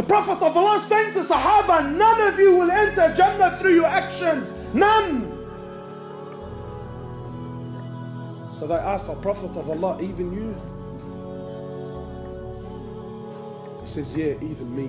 The Prophet of Allah saying to Sahaba, none of you will enter Jannah through your actions. None. So they asked the Prophet of Allah, even you? He says, yeah, even me.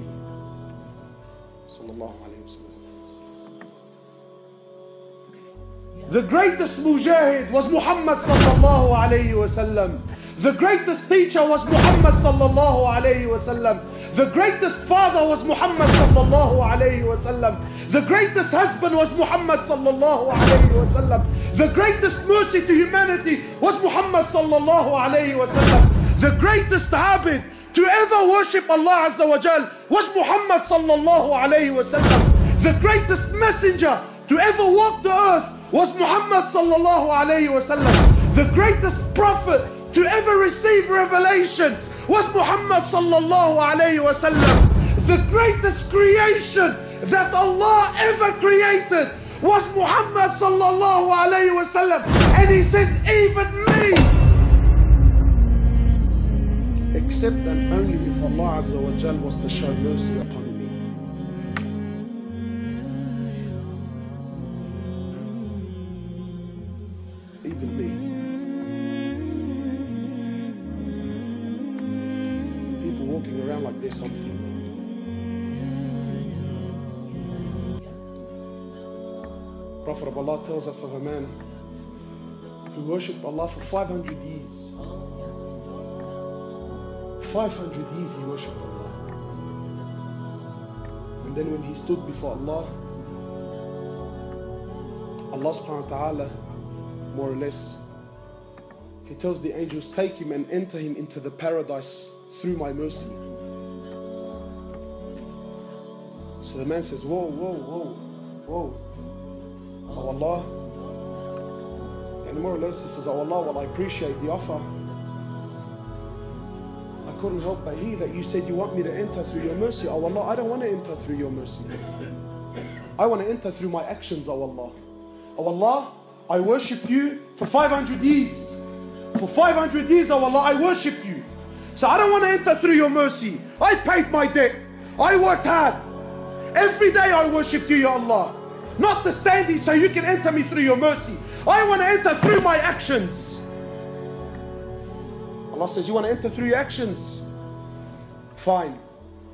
The greatest mujahid was Muhammad sallallahu alayhi wasallam. The greatest teacher was Muhammad sallallahu alayhi wasallam. The greatest father was Muhammad sallallahu alayhi wasallam. The greatest husband was Muhammad sallallahu alayhi wasallam. The greatest mercy to humanity was Muhammad sallallahu alayhi wasallam. The greatest abid to ever worship Allah Azza wa Jal was Muhammad sallallahu alayhi wasallam. The greatest messenger to ever walk the earth was Muhammad sallallahu alayhi wasallam. The greatest prophet to ever receive revelation was Muhammad sallallahu alayhi wasallam. The greatest creation that Allah ever created was Muhammad sallallahu alayhi wasallam. And he says, even me. Except and only if Allah Azza wa Jal was to show mercy upon walking around like there's something. Prophet of Allah tells us of a man who worshipped Allah for 500 years. 500 years he worshipped Allah. And then when he stood before Allah, Allah subhanahu wa ta'ala, more or less, he tells the angels, take him and enter him into the paradise through my mercy. So the man says, whoa, whoa, whoa, whoa. Oh Allah. And more or less he says, Oh Allah, well I appreciate the offer. I couldn't help but hear that you said you want me to enter through your mercy. Oh Allah, I don't want to enter through your mercy. I want to enter through my actions, oh Allah. Oh Allah, I worship you for 500 years. For 500 years, oh Allah, I worship you. So I don't want to enter through your mercy. I paid my debt. I worked hard. Every day I worship you, Ya Allah. Not the standing so you can enter me through your mercy. I want to enter through my actions. Allah says, You want to enter through your actions? Fine.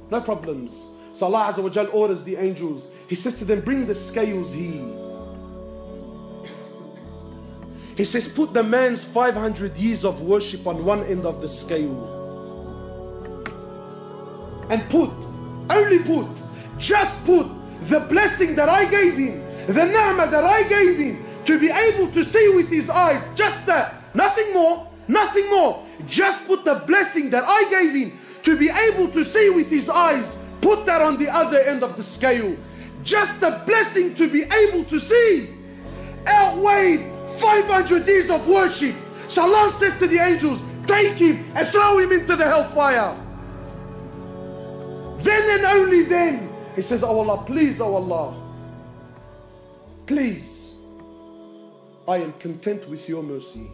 No problems. So Allah Azza wa Jal orders the angels. He says to them, Bring the scales here. He says, Put the man's 500 years of worship on one end of the scale. And put, only put, just put the blessing that I gave him, the ni'mah that I gave him, to be able to see with his eyes, just that, nothing more, nothing more. Just put the blessing that I gave him to be able to see with his eyes, put that on the other end of the scale. Just the blessing to be able to see outweighed 500 years of worship. So Allah says to the angels, take him and throw him into the hellfire. Then and only then, he says, Oh Allah, please, oh Allah, please, I am content with your mercy.